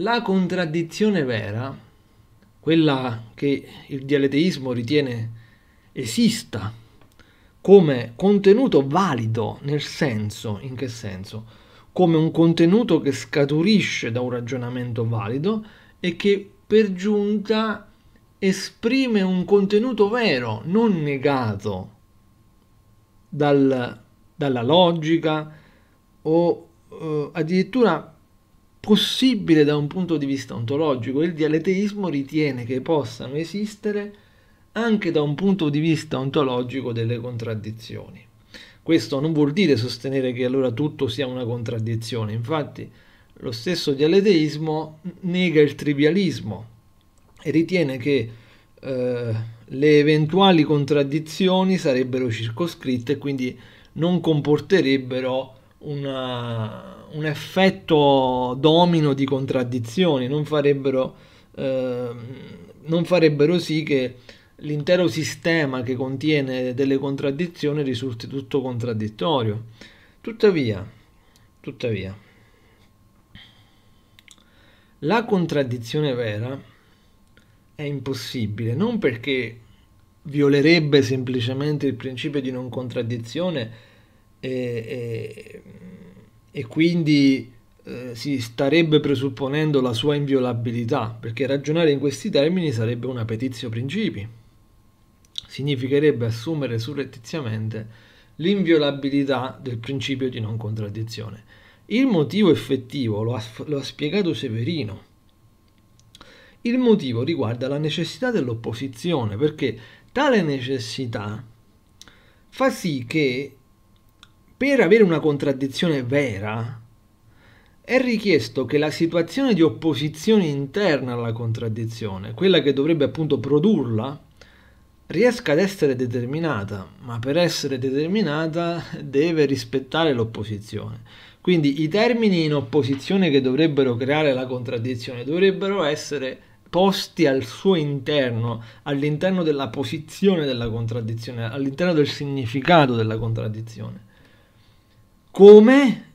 La contraddizione vera, quella che il dialeteismo ritiene esista come contenuto valido nel senso, in che senso? Come un contenuto che scaturisce da un ragionamento valido e che per giunta esprime un contenuto vero, non negato dal, dalla logica o eh, addirittura possibile da un punto di vista ontologico. Il dialeteismo ritiene che possano esistere anche da un punto di vista ontologico delle contraddizioni. Questo non vuol dire sostenere che allora tutto sia una contraddizione, infatti lo stesso dialeteismo nega il trivialismo e ritiene che eh, le eventuali contraddizioni sarebbero circoscritte e quindi non comporterebbero una, un effetto domino di contraddizioni, non farebbero, eh, non farebbero sì che l'intero sistema che contiene delle contraddizioni risulti tutto contraddittorio. Tuttavia, tuttavia, la contraddizione vera è impossibile, non perché violerebbe semplicemente il principio di non contraddizione e, e e quindi eh, si starebbe presupponendo la sua inviolabilità, perché ragionare in questi termini sarebbe una petizio principi. Significherebbe assumere surrettiziamente l'inviolabilità del principio di non contraddizione. Il motivo effettivo lo ha, lo ha spiegato Severino. Il motivo riguarda la necessità dell'opposizione, perché tale necessità fa sì che per avere una contraddizione vera, è richiesto che la situazione di opposizione interna alla contraddizione, quella che dovrebbe appunto produrla, riesca ad essere determinata, ma per essere determinata deve rispettare l'opposizione. Quindi i termini in opposizione che dovrebbero creare la contraddizione dovrebbero essere posti al suo interno, all'interno della posizione della contraddizione, all'interno del significato della contraddizione come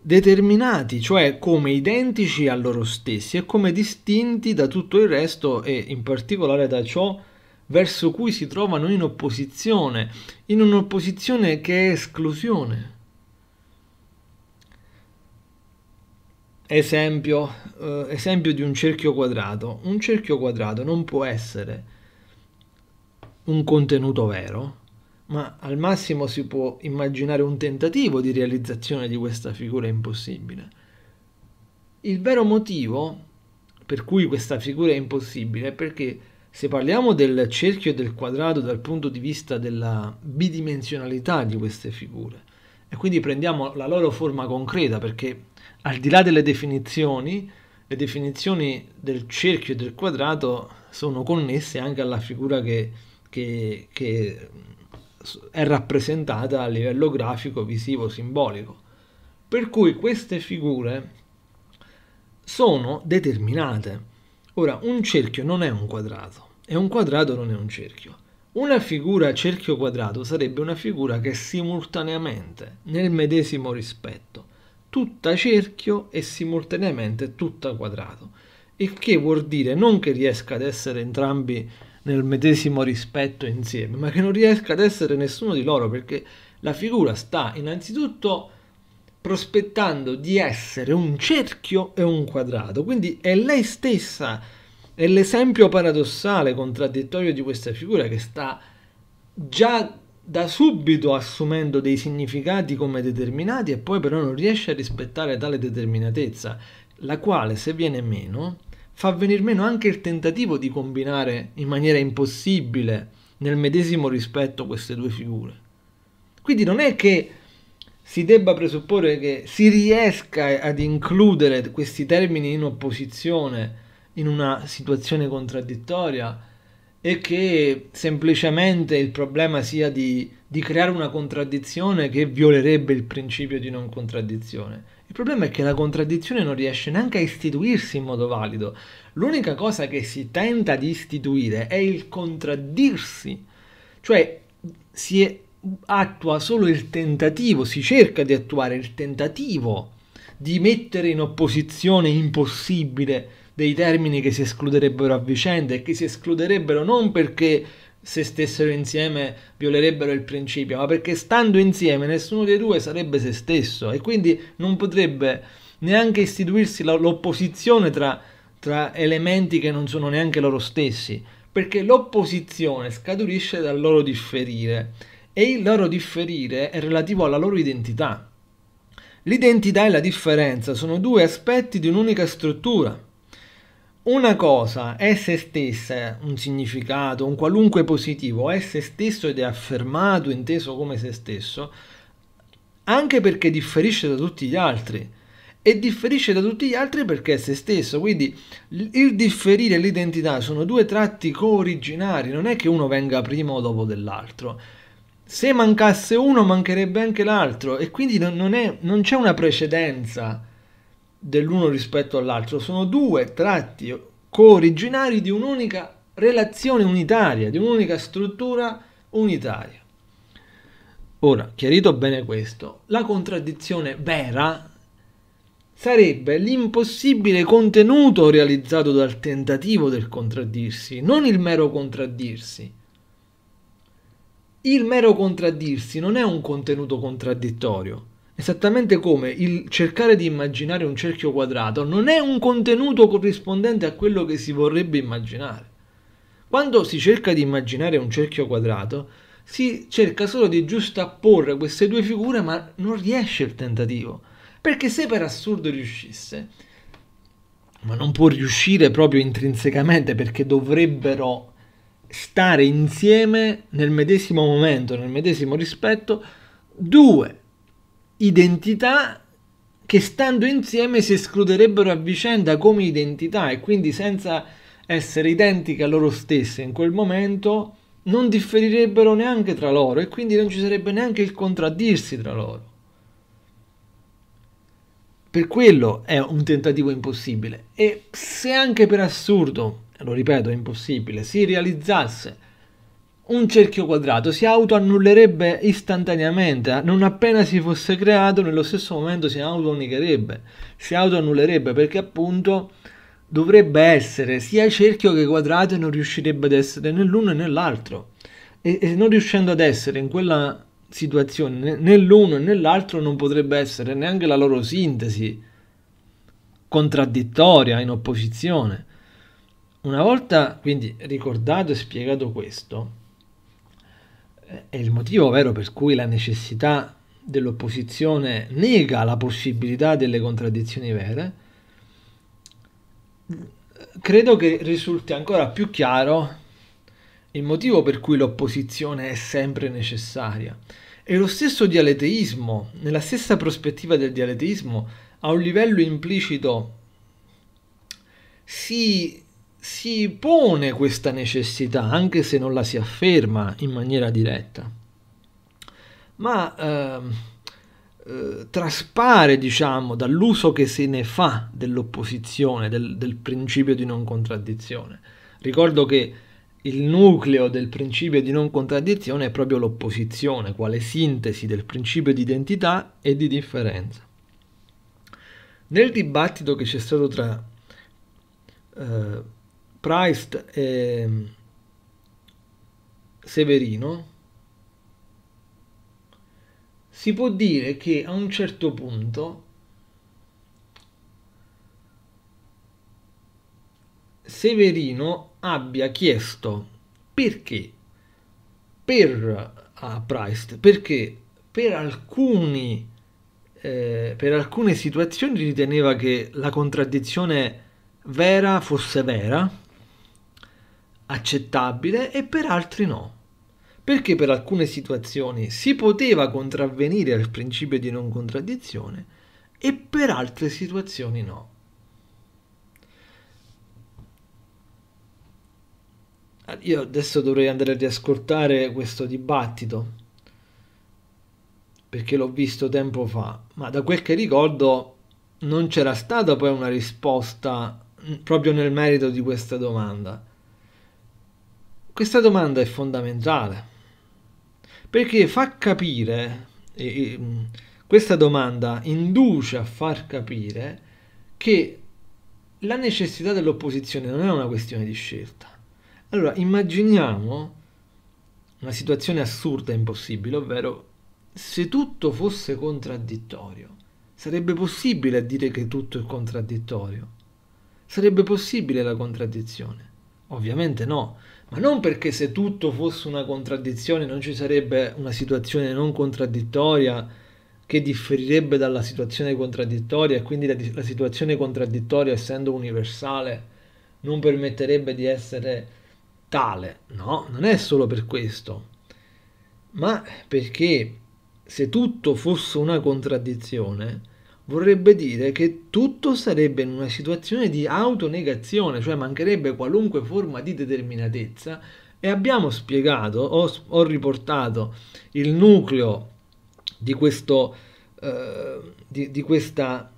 determinati, cioè come identici a loro stessi e come distinti da tutto il resto e in particolare da ciò verso cui si trovano in opposizione, in un'opposizione che è esclusione. Esempio, eh, esempio di un cerchio quadrato. Un cerchio quadrato non può essere un contenuto vero, ma al massimo si può immaginare un tentativo di realizzazione di questa figura impossibile. Il vero motivo per cui questa figura è impossibile è perché se parliamo del cerchio e del quadrato dal punto di vista della bidimensionalità di queste figure, e quindi prendiamo la loro forma concreta, perché al di là delle definizioni, le definizioni del cerchio e del quadrato sono connesse anche alla figura che, che, che è rappresentata a livello grafico, visivo, simbolico. Per cui queste figure sono determinate. Ora, un cerchio non è un quadrato e un quadrato non è un cerchio. Una figura cerchio-quadrato sarebbe una figura che simultaneamente, nel medesimo rispetto, tutta cerchio e simultaneamente tutta quadrato, il che vuol dire non che riesca ad essere entrambi nel medesimo rispetto insieme, ma che non riesca ad essere nessuno di loro perché la figura sta innanzitutto prospettando di essere un cerchio e un quadrato, quindi è lei stessa, è l'esempio paradossale, contraddittorio di questa figura che sta già da subito assumendo dei significati come determinati e poi però non riesce a rispettare tale determinatezza, la quale se viene meno fa venir meno anche il tentativo di combinare in maniera impossibile nel medesimo rispetto queste due figure. Quindi non è che si debba presupporre che si riesca ad includere questi termini in opposizione in una situazione contraddittoria e che semplicemente il problema sia di, di creare una contraddizione che violerebbe il principio di non contraddizione. Il problema è che la contraddizione non riesce neanche a istituirsi in modo valido. L'unica cosa che si tenta di istituire è il contraddirsi, cioè si attua solo il tentativo, si cerca di attuare il tentativo di mettere in opposizione impossibile dei termini che si escluderebbero a vicenda e che si escluderebbero non perché se stessero insieme violerebbero il principio, ma perché stando insieme nessuno dei due sarebbe se stesso e quindi non potrebbe neanche istituirsi l'opposizione tra, tra elementi che non sono neanche loro stessi, perché l'opposizione scaturisce dal loro differire e il loro differire è relativo alla loro identità. L'identità e la differenza sono due aspetti di un'unica struttura una cosa è se stessa, un significato, un qualunque positivo, è se stesso ed è affermato, inteso come se stesso, anche perché differisce da tutti gli altri. E differisce da tutti gli altri perché è se stesso. Quindi il differire e l'identità sono due tratti co-originari, non è che uno venga prima o dopo dell'altro. Se mancasse uno, mancherebbe anche l'altro, e quindi non, è, non c'è una precedenza dell'uno rispetto all'altro, sono due tratti co-originari di un'unica relazione unitaria, di un'unica struttura unitaria. Ora, chiarito bene questo, la contraddizione vera sarebbe l'impossibile contenuto realizzato dal tentativo del contraddirsi, non il mero contraddirsi. Il mero contraddirsi non è un contenuto contraddittorio, Esattamente come il cercare di immaginare un cerchio quadrato non è un contenuto corrispondente a quello che si vorrebbe immaginare. Quando si cerca di immaginare un cerchio quadrato, si cerca solo di giustapporre queste due figure, ma non riesce il tentativo. Perché se per assurdo riuscisse, ma non può riuscire proprio intrinsecamente perché dovrebbero stare insieme nel medesimo momento, nel medesimo rispetto, due identità che stando insieme si escluderebbero a vicenda come identità e quindi senza essere identiche a loro stesse in quel momento non differirebbero neanche tra loro e quindi non ci sarebbe neanche il contraddirsi tra loro. Per quello è un tentativo impossibile e se anche per assurdo, lo ripeto, è impossibile, si realizzasse un cerchio quadrato si autoannullerebbe istantaneamente, non appena si fosse creato, nello stesso momento si autoannullerebbe, si autoannullerebbe perché appunto dovrebbe essere sia cerchio che quadrato e non riuscirebbe ad essere né l'uno né l'altro. E, e non riuscendo ad essere in quella situazione né l'uno né l'altro non potrebbe essere neanche la loro sintesi contraddittoria, in opposizione. Una volta quindi ricordato e spiegato questo, è il motivo vero per cui la necessità dell'opposizione nega la possibilità delle contraddizioni vere, credo che risulti ancora più chiaro il motivo per cui l'opposizione è sempre necessaria. E lo stesso dialeteismo, nella stessa prospettiva del dialeteismo, a un livello implicito si si pone questa necessità, anche se non la si afferma in maniera diretta, ma eh, eh, traspare, diciamo, dall'uso che se ne fa dell'opposizione, del, del principio di non contraddizione. Ricordo che il nucleo del principio di non contraddizione è proprio l'opposizione, quale sintesi del principio di identità e di differenza. Nel dibattito che c'è stato tra eh, Price e Severino, si può dire che a un certo punto Severino abbia chiesto perché per a Price perché per alcuni eh, per alcune situazioni riteneva che la contraddizione vera fosse vera accettabile e per altri no. Perché per alcune situazioni si poteva contravvenire al principio di non contraddizione e per altre situazioni no. Io adesso dovrei andare a riascoltare questo dibattito perché l'ho visto tempo fa, ma da quel che ricordo non c'era stata poi una risposta proprio nel merito di questa domanda. Questa domanda è fondamentale perché fa capire, e, questa domanda induce a far capire che la necessità dell'opposizione non è una questione di scelta. Allora, immaginiamo una situazione assurda e impossibile, ovvero se tutto fosse contraddittorio, sarebbe possibile dire che tutto è contraddittorio? Sarebbe possibile la contraddizione? Ovviamente no, ma non perché se tutto fosse una contraddizione non ci sarebbe una situazione non contraddittoria che differirebbe dalla situazione contraddittoria e quindi la, la situazione contraddittoria essendo universale non permetterebbe di essere tale. No, non è solo per questo, ma perché se tutto fosse una contraddizione, vorrebbe dire che tutto sarebbe in una situazione di autonegazione, cioè mancherebbe qualunque forma di determinatezza e abbiamo spiegato, ho, ho riportato il nucleo di, questo, eh, di, di questa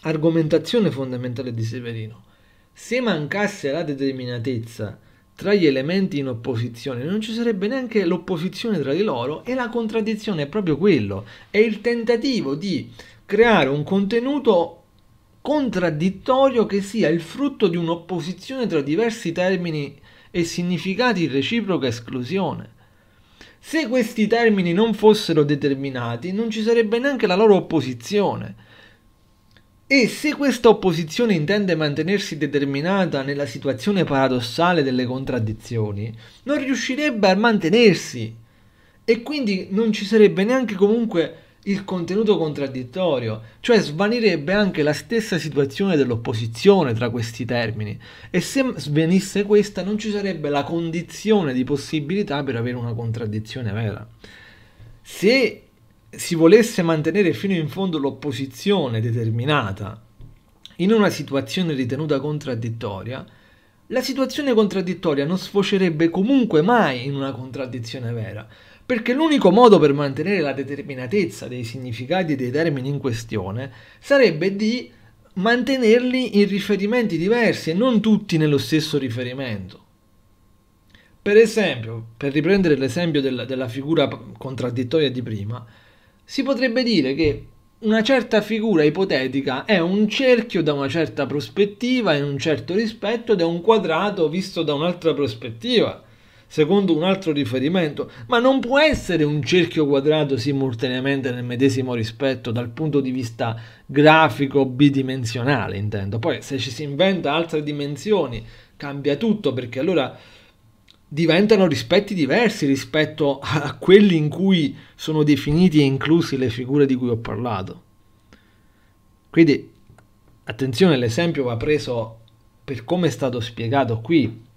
argomentazione fondamentale di Severino. Se mancasse la determinatezza tra gli elementi in opposizione non ci sarebbe neanche l'opposizione tra di loro e la contraddizione è proprio quello, è il tentativo di creare un contenuto contraddittorio che sia il frutto di un'opposizione tra diversi termini e significati reciproca esclusione. Se questi termini non fossero determinati non ci sarebbe neanche la loro opposizione e se questa opposizione intende mantenersi determinata nella situazione paradossale delle contraddizioni, non riuscirebbe a mantenersi e quindi non ci sarebbe neanche comunque il contenuto contraddittorio, cioè svanirebbe anche la stessa situazione dell'opposizione tra questi termini e se svenisse questa non ci sarebbe la condizione di possibilità per avere una contraddizione vera. Se si volesse mantenere fino in fondo l'opposizione determinata in una situazione ritenuta contraddittoria, la situazione contraddittoria non sfocerebbe comunque mai in una contraddizione vera, perché l'unico modo per mantenere la determinatezza dei significati dei termini in questione sarebbe di mantenerli in riferimenti diversi e non tutti nello stesso riferimento. Per esempio, per riprendere l'esempio della, della figura contraddittoria di prima, si potrebbe dire che una certa figura ipotetica è un cerchio da una certa prospettiva in un certo rispetto ed è un quadrato visto da un'altra prospettiva, secondo un altro riferimento, ma non può essere un cerchio quadrato simultaneamente nel medesimo rispetto dal punto di vista grafico bidimensionale, intendo. Poi se ci si inventa altre dimensioni cambia tutto perché allora diventano rispetti diversi rispetto a quelli in cui sono definiti e inclusi le figure di cui ho parlato. Quindi attenzione, l'esempio va preso per come è stato spiegato qui.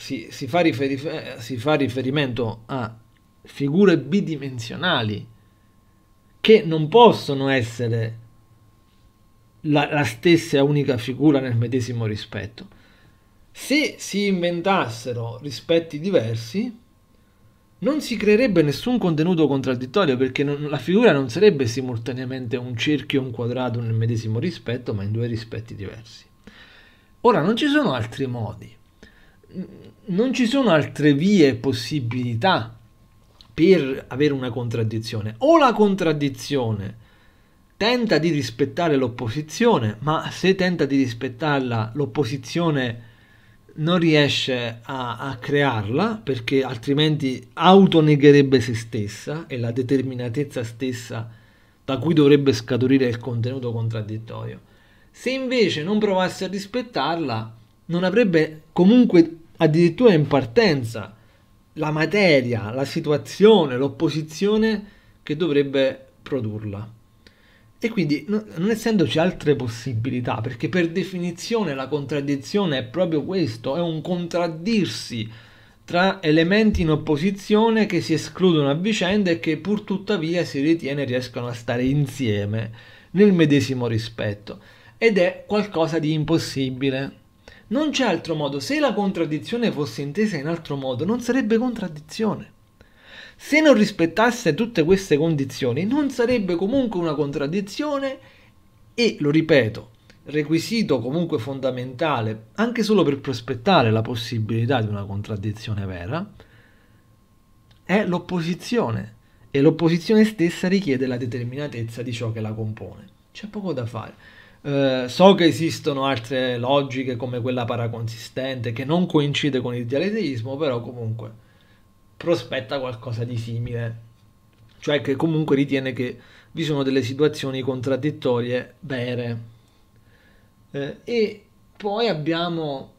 Si, si, fa, riferi- si fa riferimento a figure bidimensionali che non possono essere la, la stessa unica figura nel medesimo rispetto se si inventassero rispetti diversi, non si creerebbe nessun contenuto contraddittorio perché non, la figura non sarebbe simultaneamente un cerchio e un quadrato nel medesimo rispetto, ma in due rispetti diversi. Ora, non ci sono altri modi, non ci sono altre vie e possibilità per avere una contraddizione. O la contraddizione tenta di rispettare l'opposizione, ma se tenta di rispettarla, l'opposizione non riesce a, a, crearla perché altrimenti autonegherebbe se stessa e la determinatezza stessa da cui dovrebbe scaturire il contenuto contraddittorio. Se invece non provasse a rispettarla, non avrebbe comunque addirittura in partenza la materia, la situazione, l'opposizione che dovrebbe produrla. E quindi, non essendoci altre possibilità, perché per definizione la contraddizione è proprio questo, è un contraddirsi tra elementi in opposizione che si escludono a vicenda e che pur tuttavia si ritiene riescano a stare insieme nel medesimo rispetto. Ed è qualcosa di impossibile. Non c'è altro modo. Se la contraddizione fosse intesa in altro modo, non sarebbe contraddizione. Se non rispettasse tutte queste condizioni non sarebbe comunque una contraddizione e, lo ripeto, requisito comunque fondamentale, anche solo per prospettare la possibilità di una contraddizione vera, è l'opposizione. e l'opposizione stessa richiede la determinatezza di ciò che la compone. C'è poco da fare. Uh, so che esistono altre logiche come quella paraconsistente che non coincide con il dialeteismo, però comunque prospetta qualcosa di simile, cioè che comunque ritiene che vi sono delle situazioni contraddittorie vere. Uh, e poi abbiamo,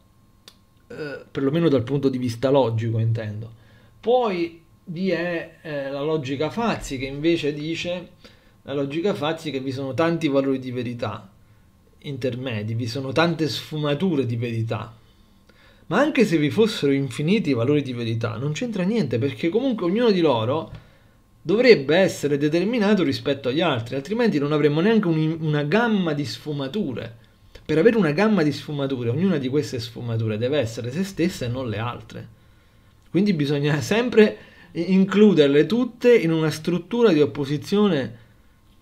uh, perlomeno dal punto di vista logico intendo, poi vi è la logica Fazzi che invece dice, la logica Fazzi che vi sono tanti valori di verità intermedi, vi sono tante sfumature di verità. Ma anche se vi fossero infiniti valori di verità, non c'entra niente perché comunque ognuno di loro dovrebbe essere determinato rispetto agli altri, altrimenti non avremmo neanche un, una gamma di sfumature. Per avere una gamma di sfumature, ognuna di queste sfumature deve essere se stessa e non le altre. Quindi bisogna sempre includerle tutte in una struttura di opposizione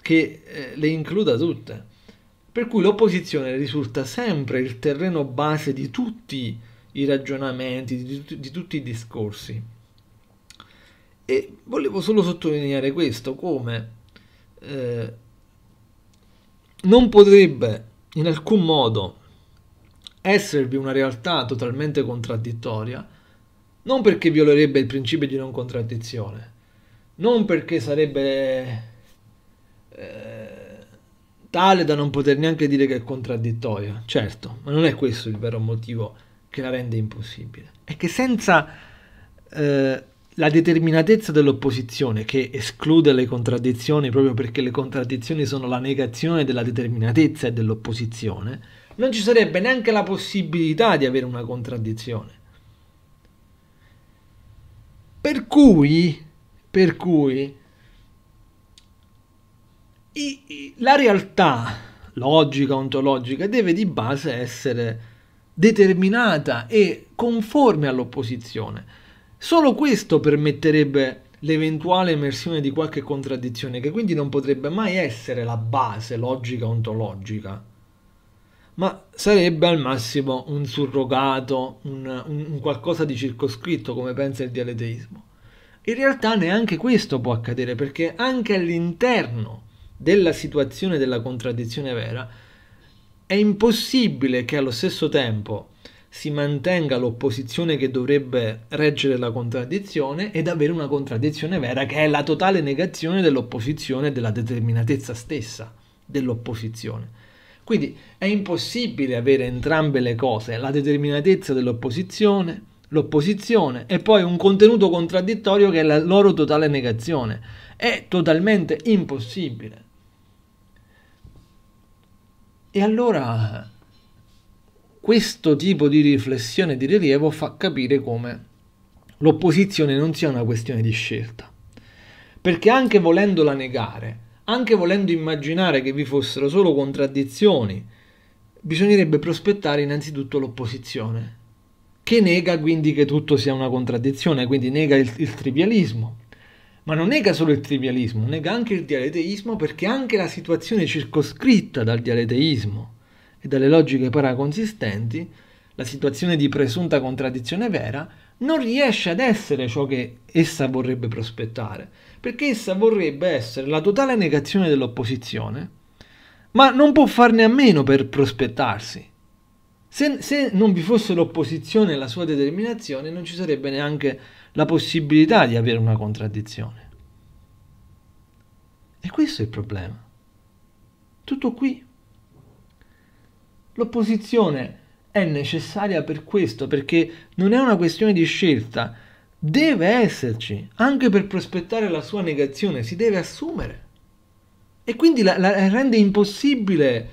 che eh, le includa tutte. Per cui l'opposizione risulta sempre il terreno base di tutti i ragionamenti, di, di tutti i discorsi. E volevo solo sottolineare questo, come eh, non potrebbe in alcun modo esservi una realtà totalmente contraddittoria, non perché violerebbe il principio di non contraddizione, non perché sarebbe eh, tale da non poter neanche dire che è contraddittoria, certo, ma non è questo il vero motivo che la rende impossibile. È che senza eh, la determinatezza dell'opposizione, che esclude le contraddizioni proprio perché le contraddizioni sono la negazione della determinatezza e dell'opposizione, non ci sarebbe neanche la possibilità di avere una contraddizione. Per cui, per cui la realtà logica, ontologica, deve di base essere determinata e conforme all'opposizione. Solo questo permetterebbe l'eventuale emersione di qualche contraddizione, che quindi non potrebbe mai essere la base logica ontologica, ma sarebbe al massimo un surrogato, un, un, qualcosa di circoscritto, come pensa il dialeteismo. In realtà neanche questo può accadere, perché anche all'interno della situazione della contraddizione vera, è impossibile che allo stesso tempo si mantenga l'opposizione che dovrebbe reggere la contraddizione ed avere una contraddizione vera che è la totale negazione dell'opposizione e della determinatezza stessa dell'opposizione. Quindi è impossibile avere entrambe le cose, la determinatezza dell'opposizione, l'opposizione e poi un contenuto contraddittorio che è la loro totale negazione. È totalmente impossibile. E allora questo tipo di riflessione di rilievo fa capire come l'opposizione non sia una questione di scelta. Perché anche volendola negare, anche volendo immaginare che vi fossero solo contraddizioni, bisognerebbe prospettare innanzitutto l'opposizione, che nega quindi che tutto sia una contraddizione, quindi nega il, il trivialismo. Ma non nega solo il trivialismo, nega anche il dialeteismo perché anche la situazione circoscritta dal dialeteismo e dalle logiche paraconsistenti, la situazione di presunta contraddizione vera, non riesce ad essere ciò che essa vorrebbe prospettare, perché essa vorrebbe essere la totale negazione dell'opposizione, ma non può farne a meno per prospettarsi. Se, se non vi fosse l'opposizione e la sua determinazione, non ci sarebbe neanche la possibilità di avere una contraddizione. E questo è il problema. Tutto qui. L'opposizione è necessaria per questo, perché non è una questione di scelta, deve esserci, anche per prospettare la sua negazione, si deve assumere. E quindi la, la rende impossibile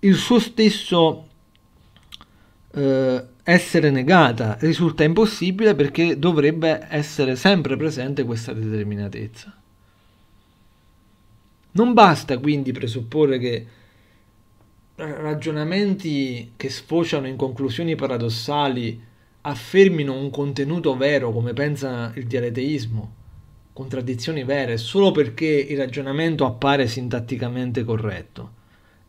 il suo stesso eh, essere negata risulta impossibile perché dovrebbe essere sempre presente questa determinatezza. Non basta quindi presupporre che ragionamenti che sfociano in conclusioni paradossali affermino un contenuto vero come pensa il dialeteismo, contraddizioni vere, solo perché il ragionamento appare sintatticamente corretto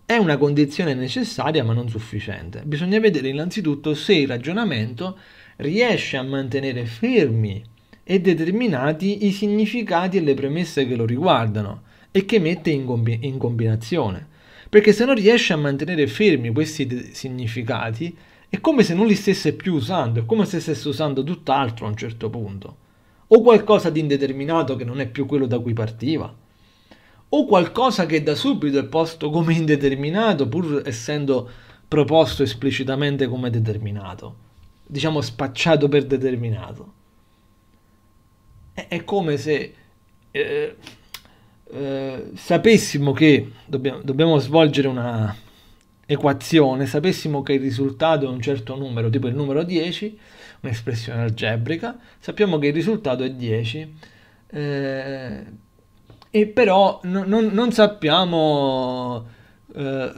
è una condizione necessaria ma non sufficiente. Bisogna vedere innanzitutto se il ragionamento riesce a mantenere fermi e determinati i significati e le premesse che lo riguardano e che mette in, combi- in combinazione. Perché se non riesce a mantenere fermi questi significati, è come se non li stesse più usando, è come se stesse usando tutt'altro a un certo punto. O qualcosa di indeterminato che non è più quello da cui partiva, o qualcosa che da subito è posto come indeterminato pur essendo proposto esplicitamente come determinato, diciamo spacciato per determinato. È, come se eh, eh, sapessimo che dobbiamo, dobbiamo svolgere una equazione, sapessimo che il risultato è un certo numero, tipo il numero 10, un'espressione algebrica, sappiamo che il risultato è 10, eh, e però no, non, non, sappiamo eh,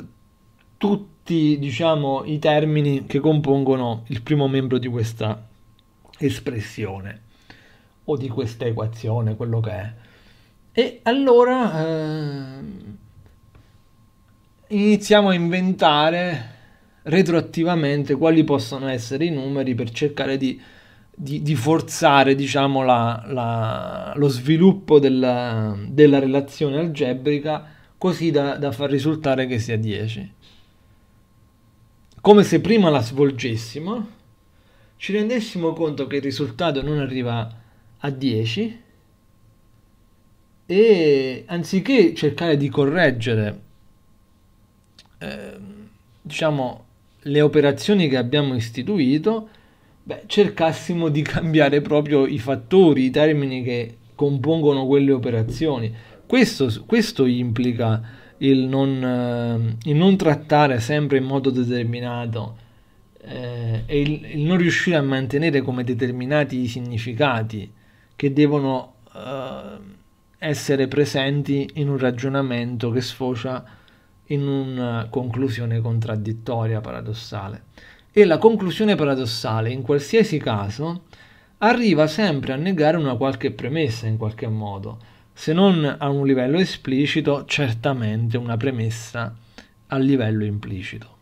tutti diciamo, i termini che compongono il primo membro di questa espressione o di questa equazione, quello che è. E allora eh, iniziamo a inventare retroattivamente quali possono essere i numeri per cercare di, di, di forzare diciamo, la, la, lo sviluppo della, della, relazione algebrica così da, da far risultare che sia 10. Come se prima la svolgessimo, ci rendessimo conto che il risultato non arriva a 10 e anziché cercare di correggere eh, diciamo le operazioni che abbiamo istituito beh, cercassimo di cambiare proprio i fattori i termini che compongono quelle operazioni questo, questo implica il non, eh, il non, trattare sempre in modo determinato eh, e il, il, non riuscire a mantenere come determinati i significati che devono eh, essere presenti in un ragionamento che sfocia in una conclusione contraddittoria, paradossale. E la conclusione paradossale, in qualsiasi caso, arriva sempre a negare una qualche premessa in qualche modo, se non a un livello esplicito, certamente una premessa a livello implicito.